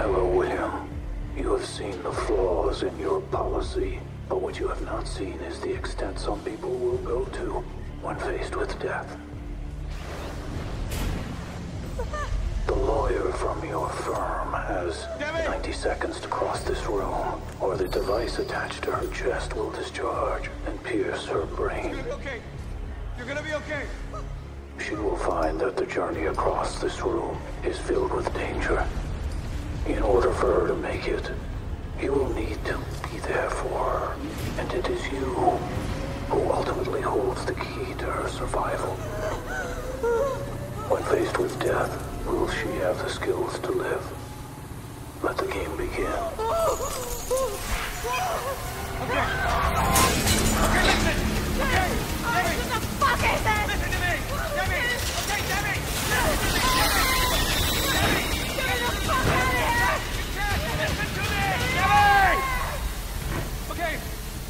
Hello, William. You have seen the flaws in your policy, but what you have not seen is the extent some people will go to when faced with death. The lawyer from your firm has 90 seconds to cross this room, or the device attached to her chest will discharge and pierce her brain. You're gonna be okay. You're gonna be okay. She will find that the journey across this room is filled with danger. In order for her to make it, you will need to be there for her. And it is you who ultimately holds the key to her survival. When faced with death, will she have the skills to live? Let the game begin. Okay. Okay, listen. Okay,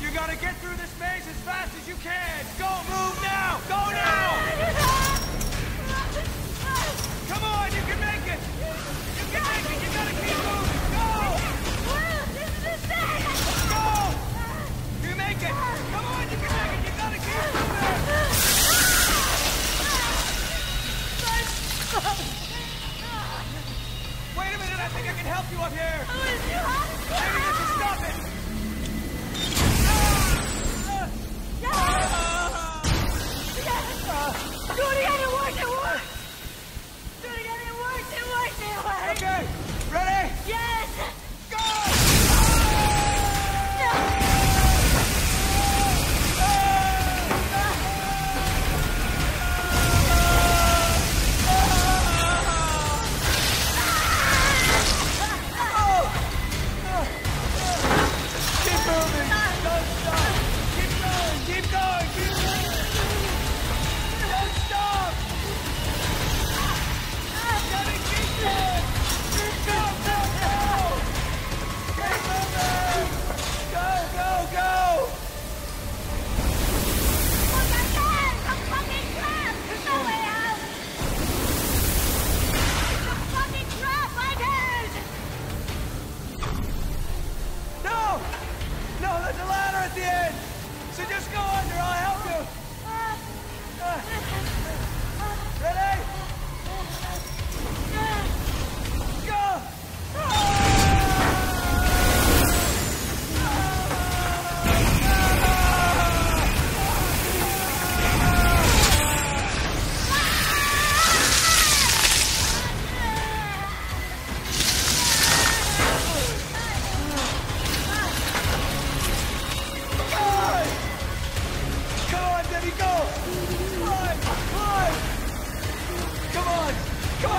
you gotta get through this maze as fast as you can. Go, move now. Go now.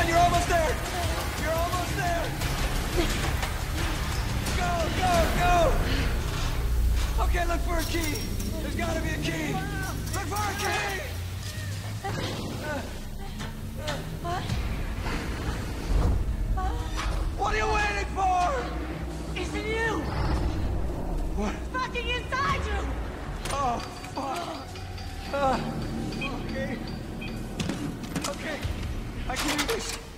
On, you're almost there! You're almost there! Go, go, go! Okay, look for a key. There's gotta be a key. Look for a key! What What are you waiting for? It's in you! What? It's Fucking inside you! Oh, fuck. Uh, okay. Okay. I can do this.